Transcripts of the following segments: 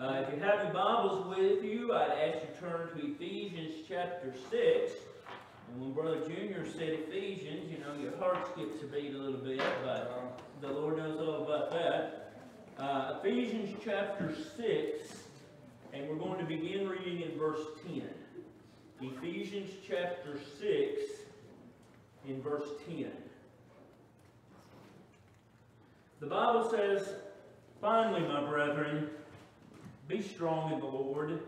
Uh, if you have your Bibles with you, I'd ask you to turn to Ephesians chapter 6. And when Brother Junior said Ephesians, you know, your hearts get to beat a little bit, but the Lord knows all about that. Uh, Ephesians chapter 6, and we're going to begin reading in verse 10. Ephesians chapter 6, in verse 10. The Bible says, Finally, my brethren, be strong in the Lord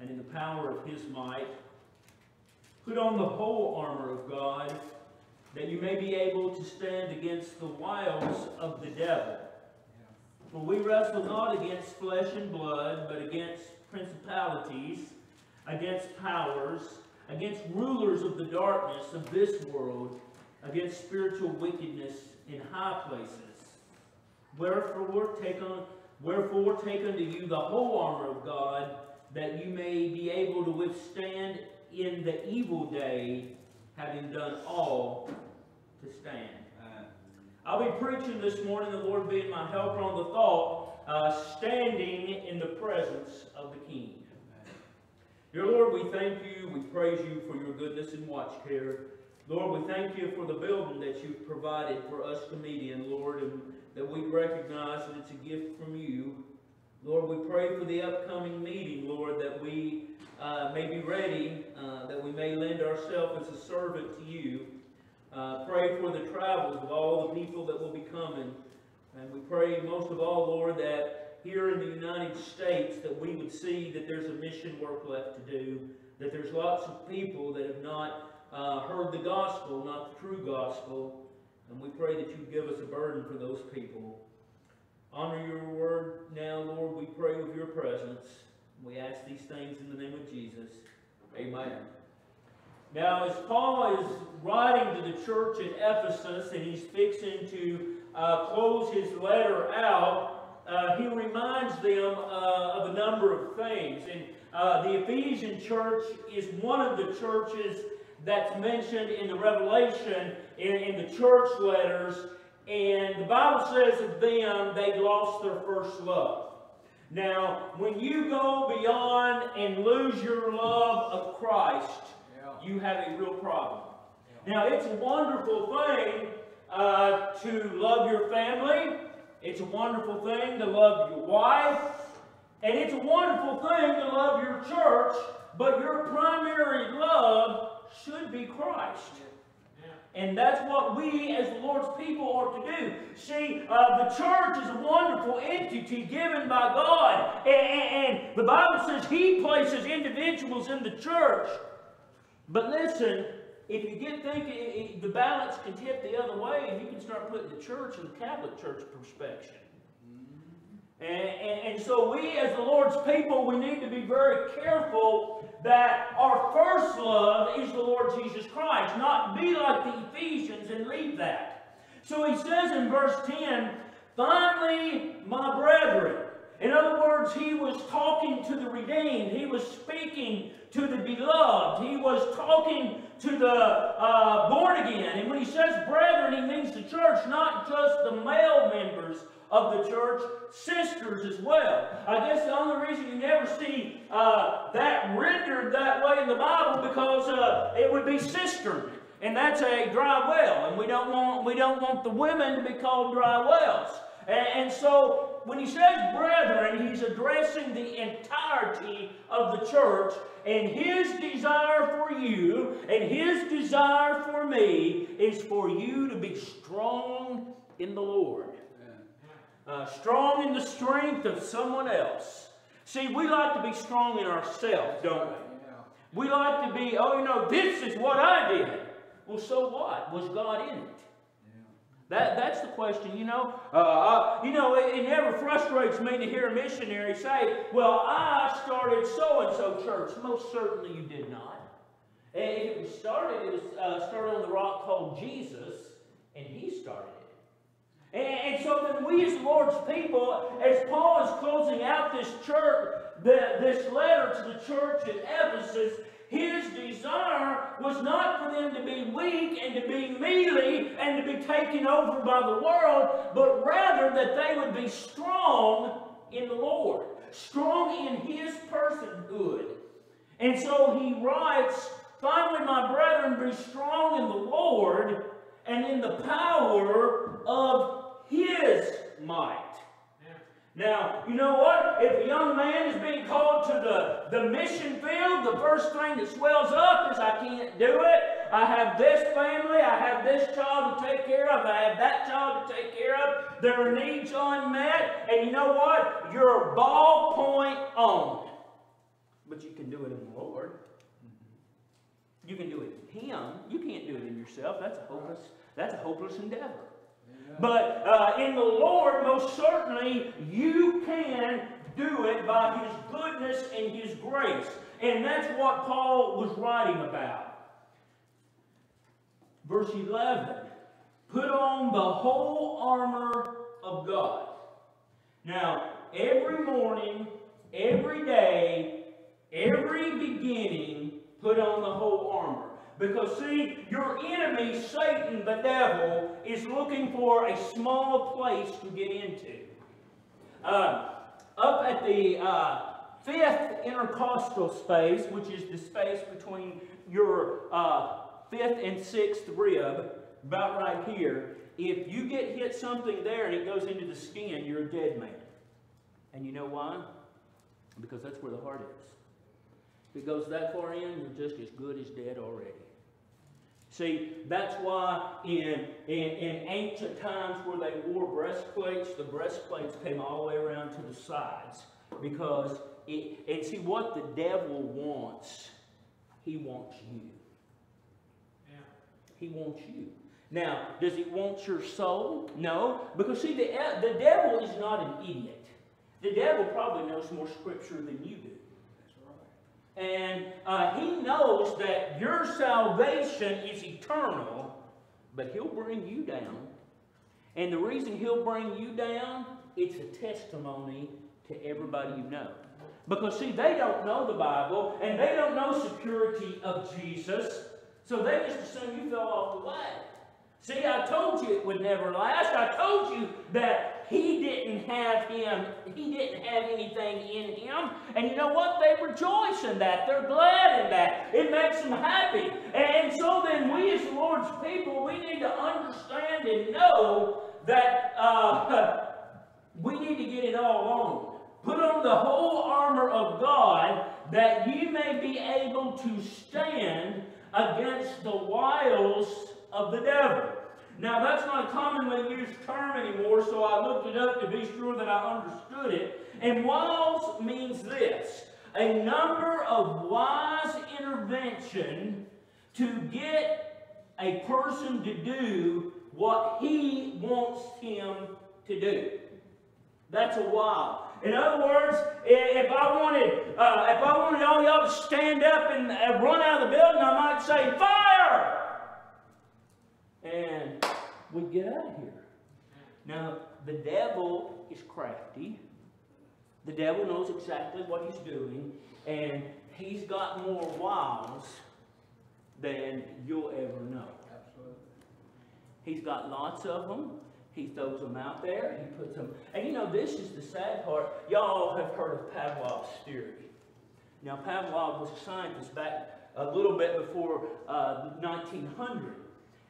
and in the power of his might. Put on the whole armor of God, that you may be able to stand against the wiles of the devil. For we wrestle not against flesh and blood, but against principalities, against powers, against rulers of the darkness of this world, against spiritual wickedness in high places. Wherefore take on wherefore take unto you the whole armor of God, that you may be able to withstand in the evil day, having done all to stand. I'll be preaching this morning, the Lord being my helper on the thought, uh, standing in the presence of the King. Dear Lord, we thank you, we praise you for your goodness and watch care. Lord, we thank you for the building that you've provided for us to meet in, Lord, and that we recognize that it's a gift from you. Lord, we pray for the upcoming meeting, Lord, that we uh, may be ready, uh, that we may lend ourselves as a servant to you. Uh, pray for the travels of all the people that will be coming. And we pray most of all, Lord, that here in the United States that we would see that there's a mission work left to do, that there's lots of people that have not uh, heard the gospel, not the true gospel, and we pray that you give us a burden for those people. Honor your word now, Lord. We pray with your presence. We ask these things in the name of Jesus. Amen. Now, as Paul is writing to the church at Ephesus and he's fixing to uh, close his letter out, uh, he reminds them uh, of a number of things. And uh, the Ephesian church is one of the churches that's mentioned in the Revelation in, in the church letters. And the Bible says of them, they lost their first love. Now, when you go beyond and lose your love of Christ, yeah. you have a real problem. Yeah. Now, it's a wonderful thing uh, to love your family. It's a wonderful thing to love your wife. And it's a wonderful thing to love your church. But your primary love should be Christ. And that's what we as the Lord's people are to do. See, uh, the church is a wonderful entity given by God. And, and, the Bible says He places individuals in the church. But listen, if you get thinking, the balance can tip the other way, and you can start putting the church in the Catholic Church perspective. And, and, and, so we as the Lord's people, we need to be very careful that our first love is the Lord Jesus Christ, not be like the Ephesians and leave that. So he says in verse 10, Finally, my brethren. In other words, he was talking to the redeemed. He was speaking to the beloved. He was talking to the uh, born again. And when he says brethren, he means the church, not just the male members of the church, sisters as well. I guess the only reason you never see uh, that rendered that way in the Bible because uh, it would be cistern, and that's a dry well, and we don't want we don't want the women to be called dry wells. And, and so when he says brethren, he's addressing the entirety of the church, and his desire for you and his desire for me is for you to be strong in the Lord uh, strong in the strength of someone else. See, we like to be strong in ourselves, don't we? We like to be, oh, you know, this is what I did. Well, so what? Was God in it? That, that's the question, you know. Uh, you know, it, it, never frustrates me to hear a missionary say, well, I started so-and-so church. Most certainly you did not. And if it was started, it was uh, started on the rock called Jesus, and he started and, and so then we as the Lord's people, as Paul is closing out this church, the, this letter to the church at Ephesus, his desire was not for them to be weak and to be mealy and to be taken over by the world, but rather that they would be strong in the Lord. strong in his personhood. And so he writes, Finally, my brethren, be strong in the Lord and in the power of his might. Now, you know what? If a young man is being called to the, the mission field, the first thing that swells up is I can't do it. I have this family, I have this child to take care of, I have that child to take care of. There are needs unmet, and you know what? You're ballpoint on. But you can do it in the Lord. You can do it in Him. You can't do it in yourself. That's a hopeless, that's a hopeless endeavor. But uh, in the Lord, most certainly, you can do it by His goodness and His grace. And that's what Paul was writing about. Verse 11 Put on the whole armor of God. Now, every morning, every day, every beginning, put on the whole armor. Because, see, your enemy, Satan, the devil, is looking for a small place to get into. Uh, up at the uh, fifth intercostal space, which is the space between your uh, fifth and sixth rib, about right here, if you get hit something there and it goes into the skin, you're a dead man. And you know why? Because that's where the heart is. If it goes that far in, you're just as good as dead already. See, that's why in, in, in, ancient times where they wore breastplates, the breastplates came all the way around to the sides. Because, it, and see, what the devil wants, he wants you. Yeah. He wants you. Now, does he want your soul? No, because see, the, the devil is not an idiot. The devil probably knows more scripture than you do. And uh, he knows that your salvation is eternal, but he'll bring you down. And the reason he'll bring you down, it's a testimony to everybody you know. Because, see, they don't know the Bible, and they don't know security of Jesus, so they just assume you fell off the wagon. See, I told you it would never last. I told you that he didn't have him, he didn't have anything in him. And you know what? They rejoice in that. They're glad in that. It makes them happy. And so then we as the Lord's people, we need to understand and know that uh, we need to get it all on. Put on the whole armor of God that you may be able to stand against the wiles of the devil. Now, that's not a commonly used term anymore, so I looked it up to be sure that I understood it. And wiles means this a number of wise intervention to get a person to do what he wants him to do. That's a wile. In other words, if I wanted, uh, if I wanted all y'all to stand up and uh, run out of the building, I might say, "Fire!" We'd get out of here. Now, the devil is crafty. The devil knows exactly what he's doing, and he's got more wiles than you'll ever know. Absolutely. He's got lots of them. He throws them out there. He puts them. And you know, this is the sad part. Y'all have heard of Pavlov's theory. Now, Pavlov was a scientist back a little bit before uh, 1900.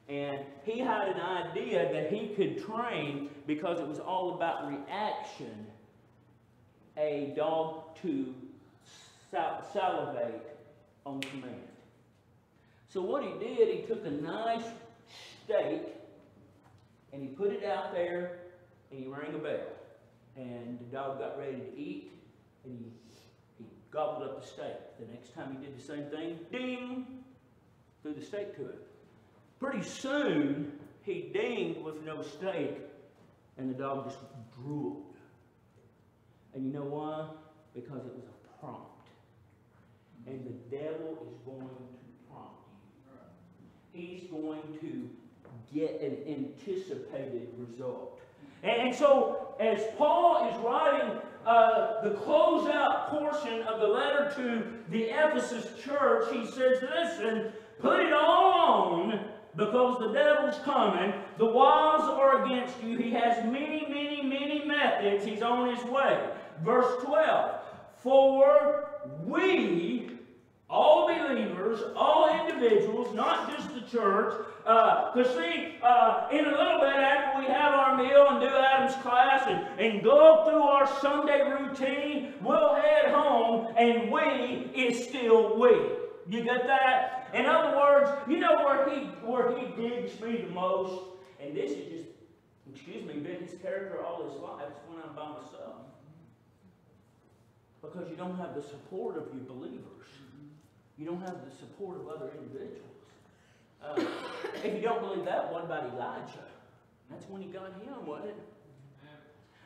And he had an idea that he could train, because it was all about reaction, a dog to sal salivate on command. So what he did, he took a nice steak and he put it out there and he rang a bell. And the dog got ready to eat and he, he gobbled up the steak. The next time he did the same thing, ding, threw the steak to it. Pretty soon, he dinged with no steak, and the dog just drooled. And you know why? Because it was a prompt. And the devil is going to prompt you. He's going to get an anticipated result. And so, as Paul is writing uh, the closeout portion of the letter to the Ephesus church, he says, Listen, put it on because the devil's coming. The wiles are against you. He has many, many, many methods. He's on his way. Verse 12. For we, all believers, all individuals, not just the church, because uh, see, uh, in a little bit after we have our meal and do Adam's class and, and go through our Sunday routine, we'll head home and we is still we. You get that? In other words, you know where he where he digs me the most, and this is just, excuse me, been his character all his life. It's when I'm by myself. Because you don't have the support of your believers. You don't have the support of other individuals. Uh, if you don't believe that, what about Elijah? That's when he got him, wasn't it?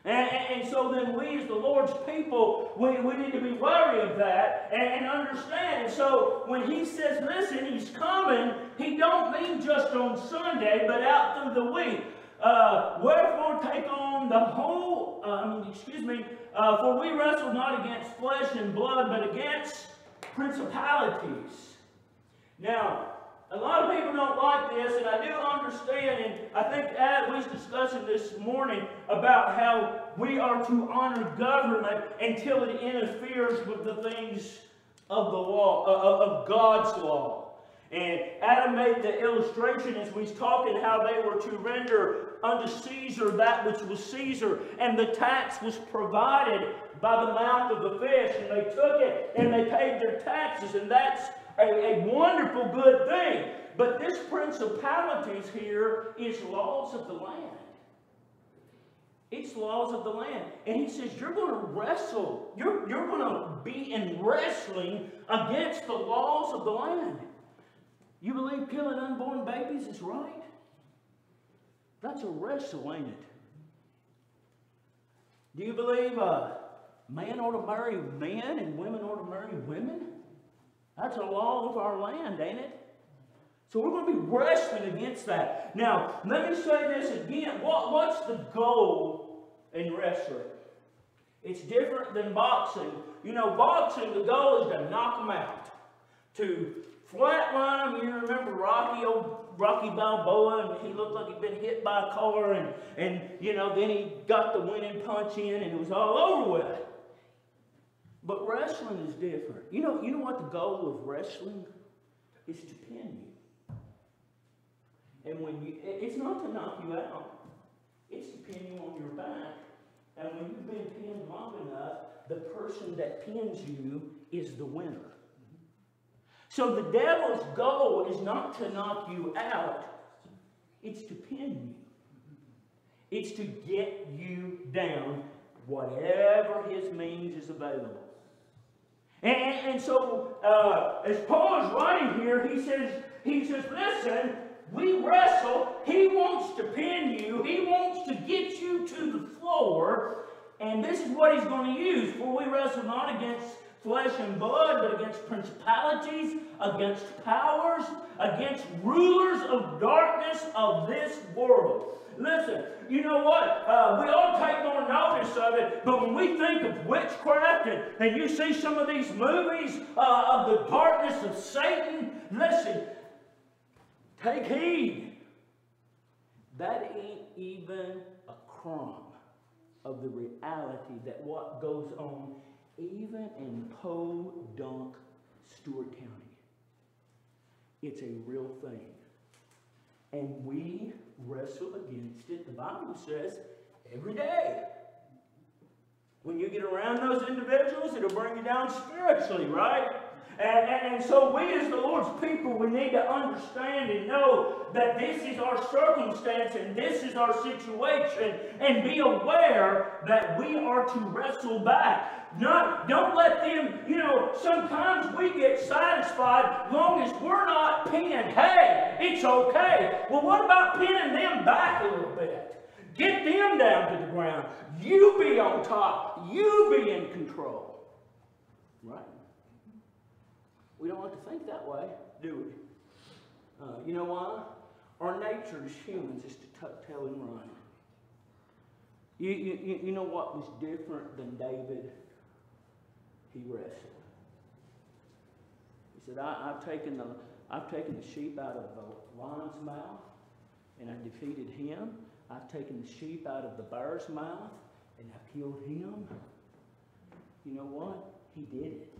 And, and, so then we as the Lord's people, we, we need to be wary of that and, and, understand. And so when he says, listen, he's coming, he don't mean just on Sunday, but out through the week. Uh, wherefore take on the whole, mean, excuse me, uh, for we wrestle not against flesh and blood, but against principalities. Now, a lot of people don't like this, and I do understand, and I think Ad was discussing this morning about how we are to honor government until it interferes with the things of the law, uh, of God's law. And Adam made the illustration as we was talking how they were to render unto Caesar that which was Caesar, and the tax was provided by the mouth of the fish, and they took it and they paid their taxes, and that's a, a wonderful good thing. But this principalities here is laws of the land. It's laws of the land. And he says, You're going to wrestle. You're, you're going to be in wrestling against the laws of the land. You believe killing unborn babies is right? That's a wrestle, ain't it? Do you believe uh, a man ought to marry men and women ought to marry women? That's a law of our land, ain't it? So we're going to be wrestling against that. Now, let me say this again. What, what's the goal in wrestling? It's different than boxing. You know, boxing, the goal is to knock them out, to flatline them. You remember Rocky, old Rocky Balboa, and he looked like he'd been hit by a car, and, and you know, then he got the winning punch in, and it was all over with. But wrestling is different. You know, you know what the goal of wrestling is to pin you. And when you, it's not to knock you out. It's to pin you on your back. And when you've been pinned long enough, the person that pins you is the winner. So the devil's goal is not to knock you out, it's to pin you. It's to get you down, whatever his means is available. And, and, and so, uh, as Paul is writing here, he says, he says, listen, we wrestle. He wants to pin you. He wants to get you to the floor. And this is what he's going to use. For we wrestle not against flesh and blood, but against principalities, against powers, against rulers of darkness of this world. Listen, you know what? Uh, we of it, but when we think of witchcraft and, and you see some of these movies uh, of the darkness of Satan, listen, take heed. That ain't even a crumb of the reality that what goes on even in Po Dunk, Stewart County. It's a real thing. And we wrestle against it, the Bible says, every day. When you get around those individuals, it'll bring you down spiritually, right? And, and, and, so we as the Lord's people, we need to understand and know that this is our circumstance and this is our situation and be aware that we are to wrestle back. Not, don't let them, you know, sometimes we get satisfied long as we're not pinning, Hey, it's okay. Well, what about pinning them back a little bit? Get them down to the ground. You be on top. You be in control. Right? We don't like to think that way, do we? Uh, you know why? Our nature as humans is to tuck tail and run. You, you, you know what was different than David? he wrestled. He said, I, have taken the, I've taken the sheep out of the lion's mouth, and I defeated him. I've taken the sheep out of the bear's mouth, and I killed him. you know what? He did it.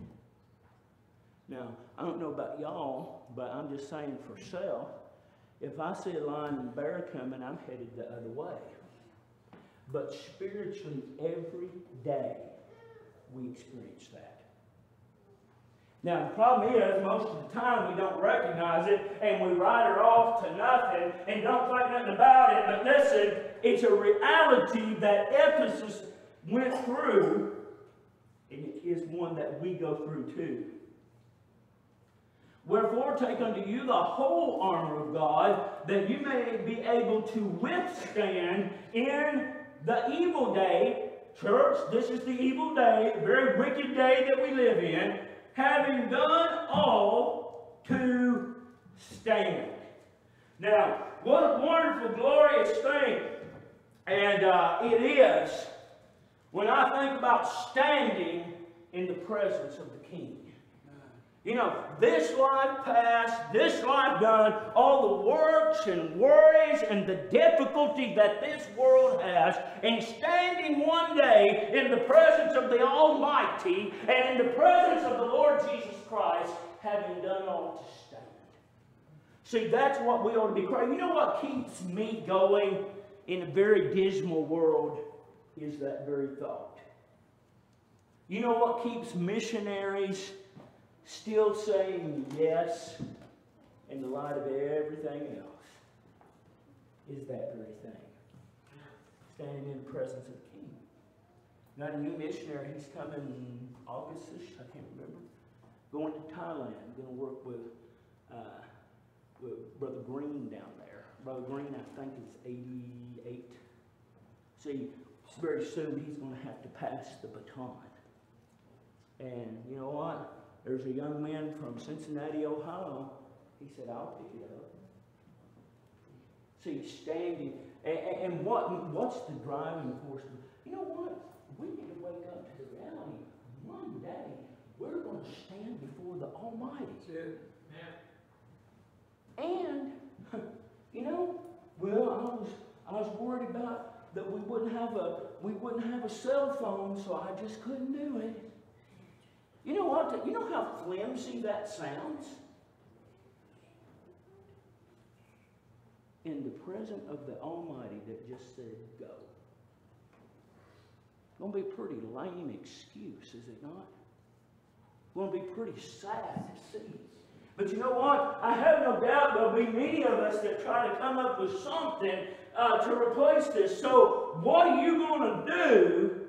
Now, I don't know about y'all, but I'm just saying for self, if I see a lion and bear coming, I'm headed the other way. But spiritually, every day, we experience that. Now, the problem is, most of the time we don't recognize it and we write it off to nothing and don't think nothing about it. But listen, it's a reality that Ephesus went through, and it is one that we go through too. Wherefore, take unto you the whole armor of God, that you may be able to withstand in the evil day. Church, this is the evil day, very wicked day that we live in, having done all to stand. Now, what a wonderful, glorious thing. And uh, it is when I think about standing in the presence of the King. You know, this life past, this life done, all the works and worries and the difficulty that this world has, and standing one day in the presence of the Almighty and in the presence of the Lord Jesus Christ, having done all to stand. See, that's what we ought to be crying. You know what keeps me going in a very dismal world is that very thought. You know what keeps missionaries still saying yes in the light of everything else is that very thing. Standing in the presence of the King. Got a new missionary, he's coming August I can't remember. Going to Thailand, going to work with, uh, with Brother Green down there. Brother Green, I think, is 88. See, very soon he's going to have to pass the baton. And you know what? There's a young man from Cincinnati, Ohio. He said, I'll pick it up. See, standing. And, and what, what's the driving force? You know what? We need to wake up to the reality. One day, we're going to stand before the Almighty. Yeah. And, you know, well, I was, I was worried about that we wouldn't have a, we wouldn't have a cell phone, so I just couldn't do it. You know what? You know how flimsy that sounds? In the presence of the Almighty that just said, go. Going to be a pretty lame excuse, is it not? Going to be pretty sad to see. But you know what? I have no doubt there'll be many of us that try to come up with something uh, to replace this. So, what are you going to do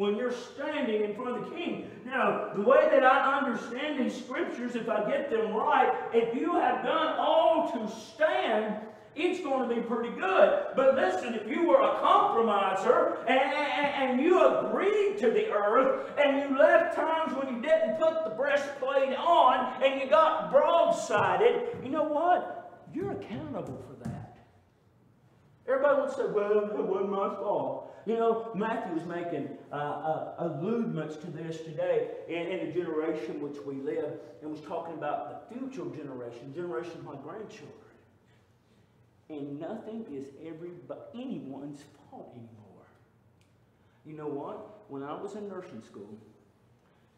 when you're standing in front of the king. Now, the way that I understand these scriptures, if I get them right, if you have done all to stand, it's going to be pretty good. But listen, if you were a compromiser and, and, and, you agreed to the earth and you left times when you didn't put the breastplate on and you got broadsided, you know what? You're accountable for that. Everybody would say, well, it wasn't my fault. You know, Matthew was making uh, uh, alludements to this today in, in the generation which we live, and was talking about the future generation, generation of my grandchildren. And nothing is every anyone's fault anymore. You know what? When I was in nursing school,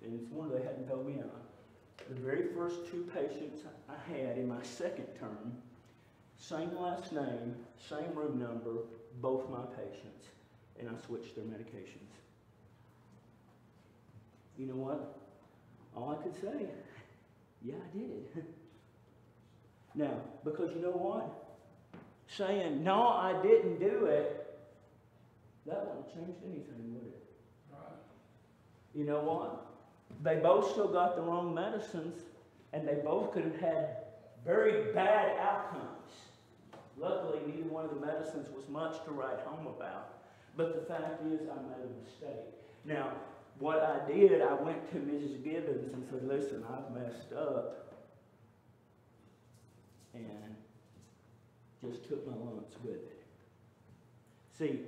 and it's one they hadn't told me on, the very first two patients I had in my second term, same last name, same room number, both my patients and I switched their medications. You know what? All I could say, yeah, I did now, because you know what? Saying, no, I didn't do it, that wouldn't have changed anything, would it? Right. You know what? They both still got the wrong medicines, and they both could have had very bad outcomes. Luckily, neither one of the medicines was much to write home about. But the fact is, I made a mistake. Now, what I did, I went to Mrs. Gibbons and said, listen, I've messed up. And just took my lumps with it. See,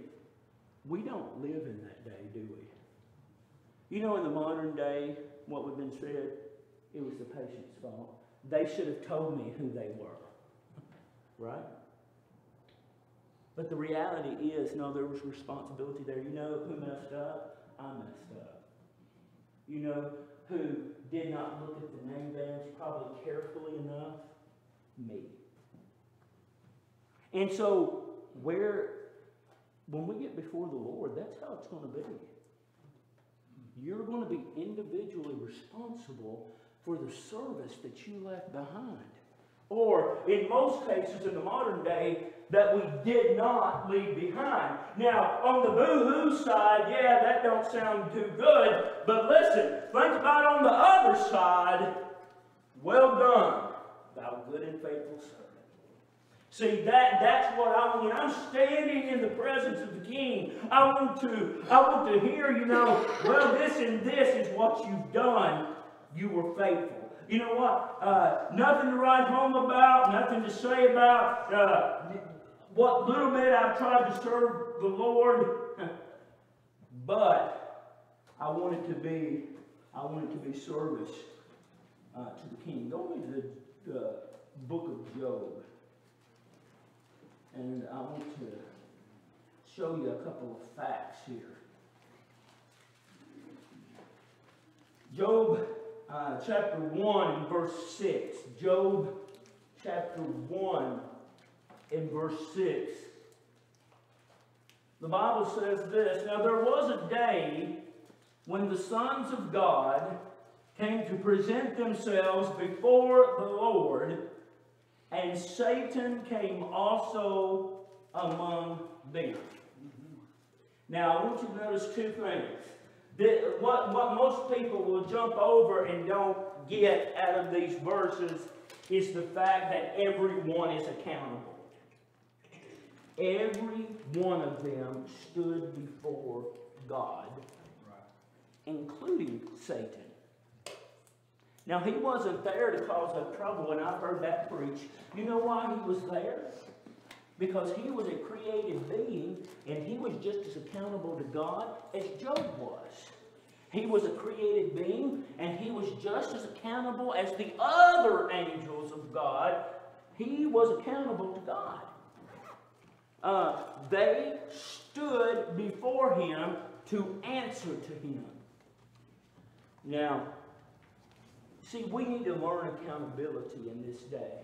we don't live in that day, do we? You know, in the modern day, what we've been said, it was the patient's fault. They should have told me who they were. Right? But the reality is, no, there was responsibility there. You know who messed up? I messed up. you know, who did not look at the name bands probably carefully enough? Me. And so, where, when we get before the Lord, that's how it's going to be. You're going to be individually responsible for the service that you left behind. Or, in most cases in the modern day, that we did not leave behind. Now, on the boo-hoo side, yeah, that don't sound too good, but listen, think about on the other side, well done, thou good and faithful servant. See, that, that's what I when I'm standing in the presence of the king, I want to, I want to hear, you know, well, this and this is what you've done. You were faithful. You know what? Uh, nothing to write home about, nothing to say about. Uh, what little bit I've tried to serve the Lord, but I want it to be, I want it to be service uh, to the King. Go into the, the book of Job, and I want to show you a couple of facts here. Job uh, chapter 1 verse 6. Job chapter 1 and verse 6. The Bible says this Now there was a day when the sons of God came to present themselves before the Lord, and Satan came also among them. Now, I want you to notice two things. What, what most people will jump over and don't get out of these verses is the fact that everyone is accountable. Every one of them stood before God, including Satan. Now, he wasn't there to cause up trouble, and I've heard that preached. You know why he was there? Because he was a created being, and he was just as accountable to God as Job was. He was a created being, and he was just as accountable as the other angels of God. He was accountable to God uh, they stood before him to answer to him. Now, see, we need to learn accountability in this day.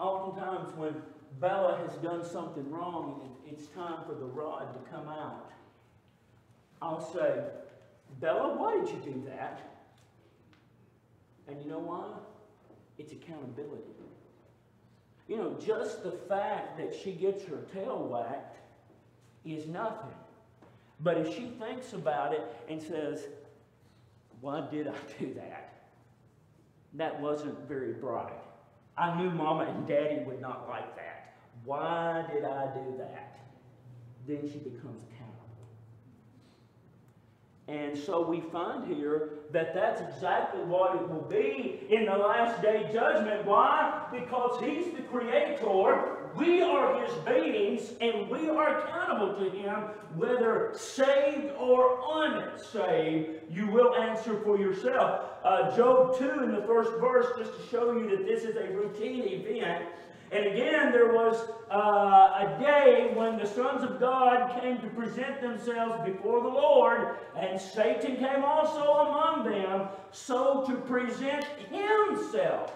Oftentimes, when Bella has done something wrong and it's time for the rod to come out, I'll say, Bella, why did you do that? And you know why? It's accountability. You know, just the fact that she gets her tail whacked is nothing. But if she thinks about it and says, why did I do that? That wasn't very bright. I knew mama and daddy would not like that. Why did I do that? Then she becomes accountable. and so we find here that that's exactly what it will be in the last day judgment. Why? Because He's the Creator. We are His beings, and we are accountable to Him, whether saved or unsaved. You will answer for yourself. Uh, Job 2 in the first verse, just to show you that this is a routine event. And again, there was uh, a day when the sons of God came to present themselves before the Lord, and Satan came also among them, so to present himself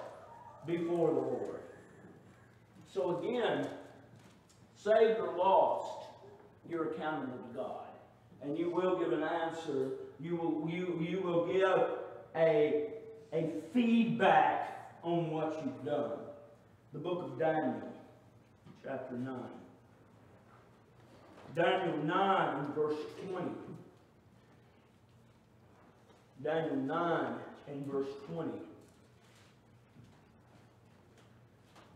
before the Lord. So again, saved or lost, you're accountable to God. And you will give an answer. You will, you, you will give a, a feedback on what you've done the book of Daniel, chapter 9. Daniel 9 and verse 20. Daniel 9 and verse 20.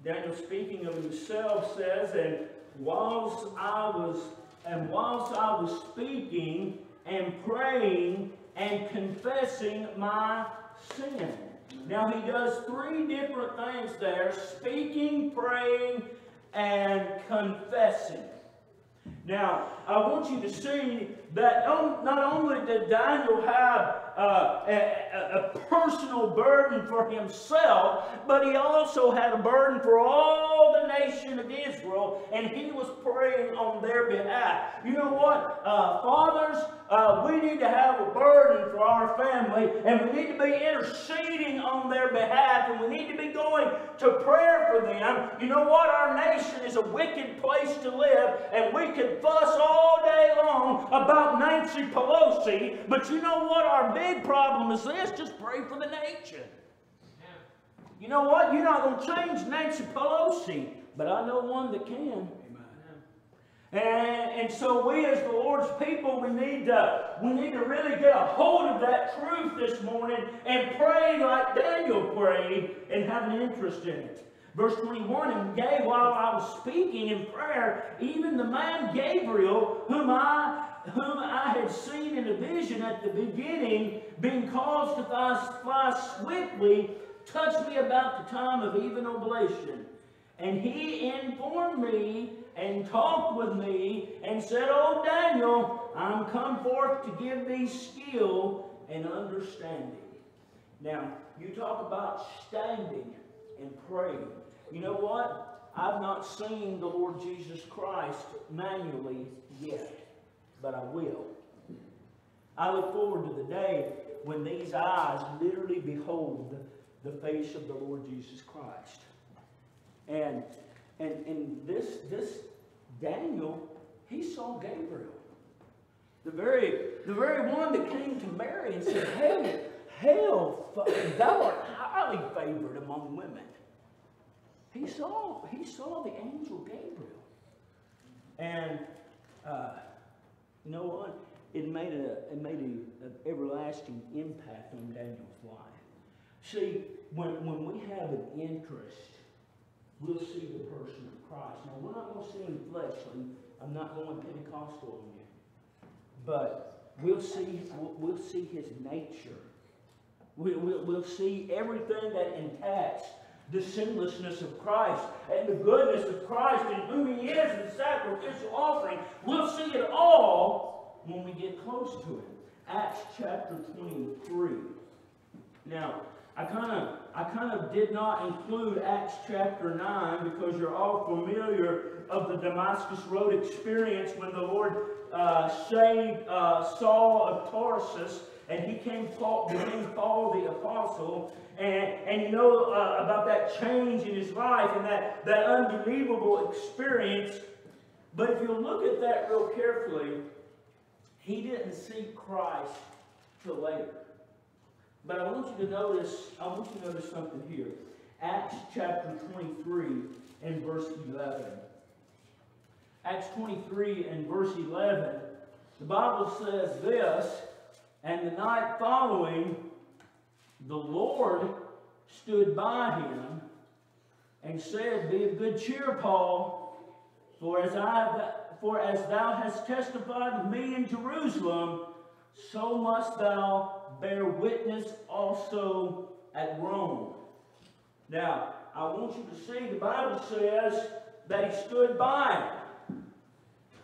Daniel speaking of himself says, and whilst I was and whilst I was speaking and praying and confessing my sin. Now he does three different things there speaking, praying, and confessing. Now, I want you to see that not only did Daniel have a, a, personal burden for himself, but he also had a burden for all the nation of Israel, and he was praying on their behalf. You know what? Uh, fathers, uh, we need to have a burden for our family, and we need to be interceding on their behalf, and we need to be going to prayer for them. You know what? Our nation is a wicked place to live, and we can fuss all day long about Nancy Pelosi, but you know what? Our problem is this just pray for the nation. You know what? You're not going to change Nancy Pelosi, but I know one that can. And, and so we as the Lord's people, we need to we need to really get a hold of that truth this morning and pray like Daniel prayed and have an interest in it. Verse 21, and yea, while I was speaking in prayer, even the man Gabriel, whom I whom I had seen in a vision at the beginning, being caused to fly swiftly, touched me about the time of even oblation. And he informed me and talked with me and said, Oh, Daniel, I'm come forth to give thee skill and understanding. Now, you talk about standing and praying. You know what? I've not seen the Lord Jesus Christ manually yet, but I will. I look forward to the day when these eyes literally behold the face of the Lord Jesus Christ. And and, and this this Daniel, he saw Gabriel. The very, the very one that came to Mary and said, Hail, hail, thou art highly favored among women. He saw, he saw the angel Gabriel. And uh, you know what? It made a it made an everlasting impact on Daniel's life. See, when, when we have an interest, we'll see the person of Christ. Now, we're not going to see him fleshly. I'm not going Pentecostal on you. But we'll see, we'll, see his nature. We, we'll, we'll see everything that impacts the sinlessness of Christ and the goodness of Christ and who he is in sacrificial offering. We'll see it all when we get close to it. Acts chapter 23. Now, I kind of I kind of did not include Acts chapter 9 because you're all familiar of the Damascus Road experience when the Lord uh, saved uh, Saul of Tarsus and he came Paul, became Paul the apostle. And, and you know uh, about that change in his life and that, that unbelievable experience. But if you look at that real carefully, he didn't see Christ till later. But I want you to notice, I want you to notice something here. Acts chapter 23 and verse 11. Acts 23 and verse 11, the Bible says this, and the night following, the Lord stood by him and said, Be of good cheer, Paul, for as, I, for as thou hast testified of me in Jerusalem, so must thou bear witness also at Rome. Now, I want you to see the Bible says that he stood by.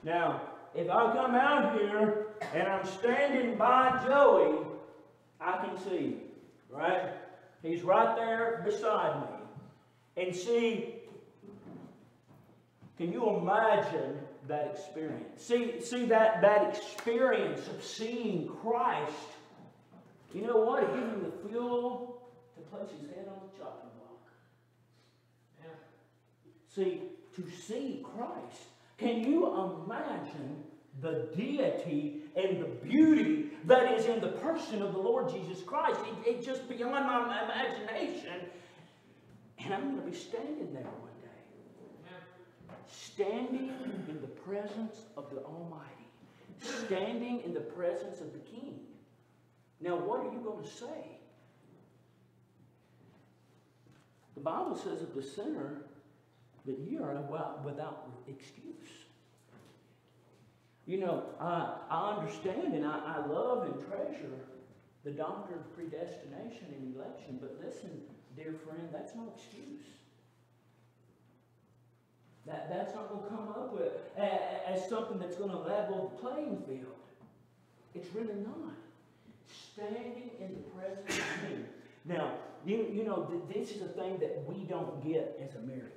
Now, if I come out here and I'm standing by Joey, I can see, right? He's right there beside me. And see, can you imagine that experience. See, see that, that experience of seeing Christ, you know what? It gives him the fuel to place his head on the chopping block. Yeah. See, to see Christ. Can you imagine the deity and the beauty that is in the person of the Lord Jesus Christ? It, it's just beyond my imagination. And I'm going to be standing there one day. standing in the presence of the Almighty, standing in the presence of the King. Now, what are you going to say? The Bible says of the sinner that you are without excuse. You know, I, I understand and I, I love and treasure the doctrine of predestination and election, but listen, dear friend, that's no excuse. That, that's not going to come up with as something that's going to level the playing field. It's really not. Standing in the presence of the King. Now, you, you know, th- this is a thing that we don't get as Americans.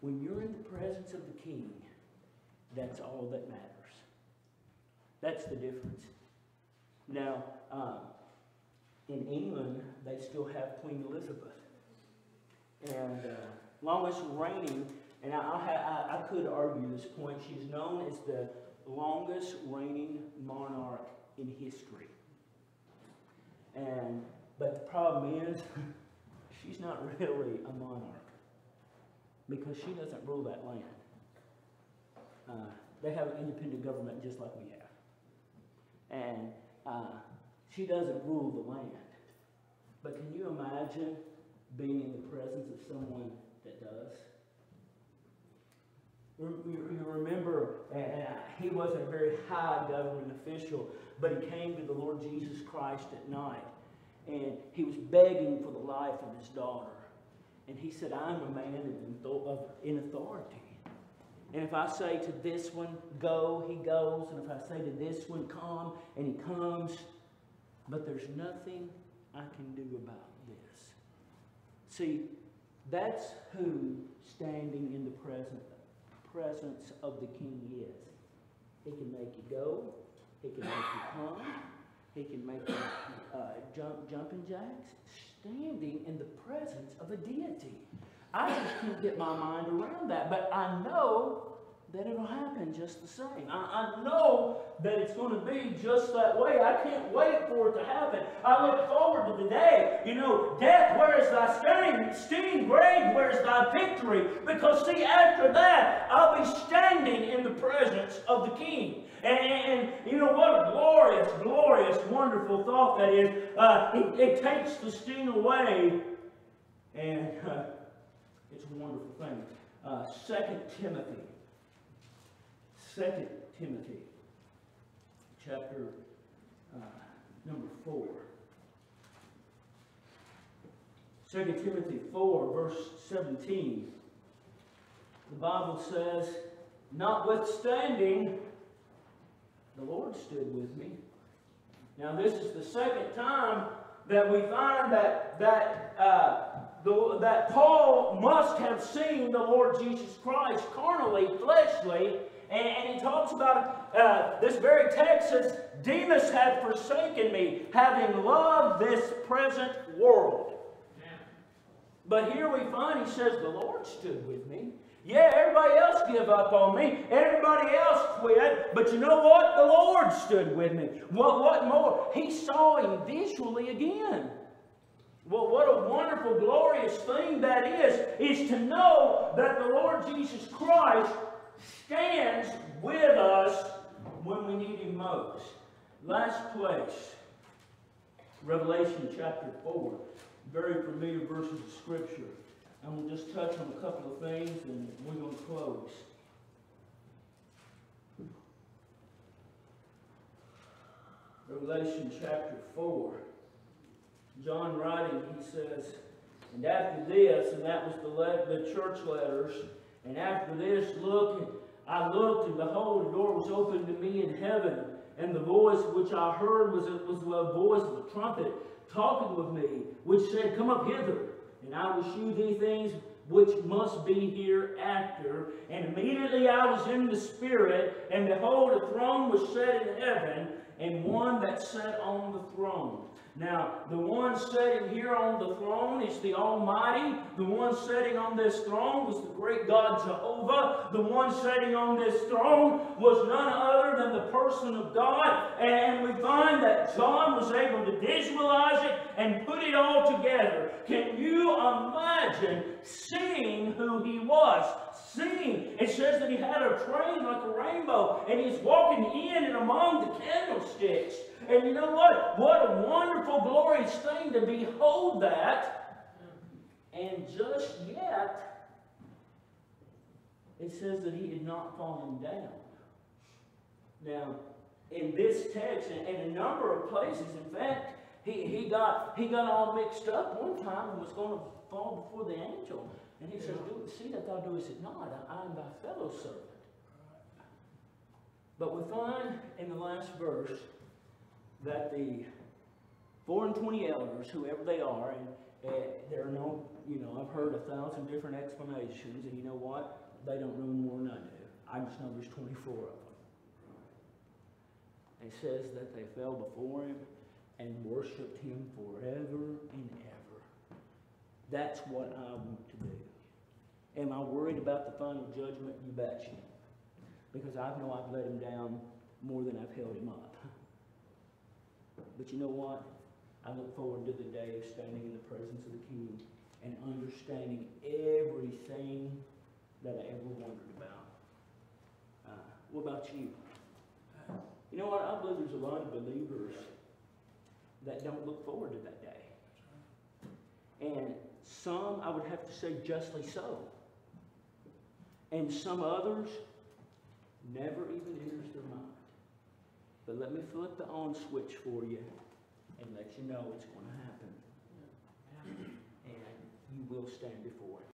When you're in the presence of the King, that's all that matters. That's the difference. Now, um, in England, they still have Queen Elizabeth. And uh, longest reigning, and I, I, I, could argue this point, she's known as the longest reigning monarch in history. And, but the problem is, she's not really a monarch because she doesn't rule that land. Uh, they have an independent government just like we have. And uh, she doesn't rule the land. But can you imagine being in the presence of someone that does? You remember, and he wasn't a very high government official, but he came to the Lord Jesus Christ at night, and he was begging for the life of his daughter. And he said, I'm a man in authority. And if I say to this one, go, he goes. And if I say to this one, come, and he comes. But there's nothing I can do about this. See, that's who standing in the present, presence of the king is. He can make you go. He can make you come. He can make you uh, jump, jumping jacks. Standing in the presence of a deity. I just can't get my mind around that, but I know that it'll happen just the same. I, I know that it's going to be just that way. I can't wait for it to happen. I look forward to the day. You know, death, where is thy sting? Sting, grave, where is thy victory? Because, see, after that, I'll be standing in the presence of the King. And, and, you know what a glorious, glorious, wonderful thought that is. Uh, it, it, takes the sting away, and uh, it's a wonderful thing. Uh, 2 Timothy Second Timothy, chapter uh, number 4. 2 Timothy 4, verse 17. The Bible says, Notwithstanding, the Lord stood with me. Now, this is the second time that we find that, that, uh, the, that Paul must have seen the Lord Jesus Christ carnally, fleshly, and, and he talks about uh, this very text says, Demas had forsaken me, having loved this present world. But here we find he says, The Lord stood with me. Yeah, everybody else give up on me. Everybody else quit. But you know what? The Lord stood with me. What, what more? He saw him visually again. Well, what a wonderful, glorious thing that is, is to know that the Lord Jesus Christ stands with us when we need him most. Last place, Revelation chapter 4. Very familiar verses of Scripture. I'm going to just touch on a couple of things and we're going to close. Revelation chapter 4. John writing, he says, And after this, and that was the, le- the church letters, and after this, look, I looked, and behold, a door was opened to me in heaven. And the voice which I heard was a, was a voice of a trumpet talking with me, which said, Come up hither, and I will shew thee things which must be hereafter. And immediately I was in the Spirit, and behold, a throne was set in heaven, and one that sat on the throne. Now, the one sitting here on the throne is the Almighty. The one sitting on this throne was the great God Jehovah. The one sitting on this throne was none other than the person of God. And we find that John was able to visualize it and put it all together. Can you imagine seeing who he was? Seeing. It says that he had a train like a rainbow, and he's walking in and among the candlesticks. And you know what? What a wonderful, glorious thing to behold that. And just yet, it says that he had not fallen down. Now, in this text, and in a number of places, in fact, he, he, got, he got all mixed up one time and was going to fall before the angel. And he says, Do, See that thou doest it not. I am thy fellow servant. But we find in the last verse that the four and twenty elders, whoever they are, and uh, there are no, you know, I've heard a thousand different explanations, and you know what? They don't know more than I do. I just know there's 24 of them. It says that they fell before him and worshiped him forever and ever. That's what I want to do. Am I worried about the final judgment? You betcha. Because I know I've let him down more than I've held him up. But you know what? I look forward to the day of standing in the presence of the King and understanding everything that I ever wondered about. Uh, what about you? You know what? I believe there's a lot of believers that don't look forward to that day. And some, I would have to say, justly so. And some others never even enters their mind. But let me flip the on switch for you and let you know it's going to happen. And you will stand before it.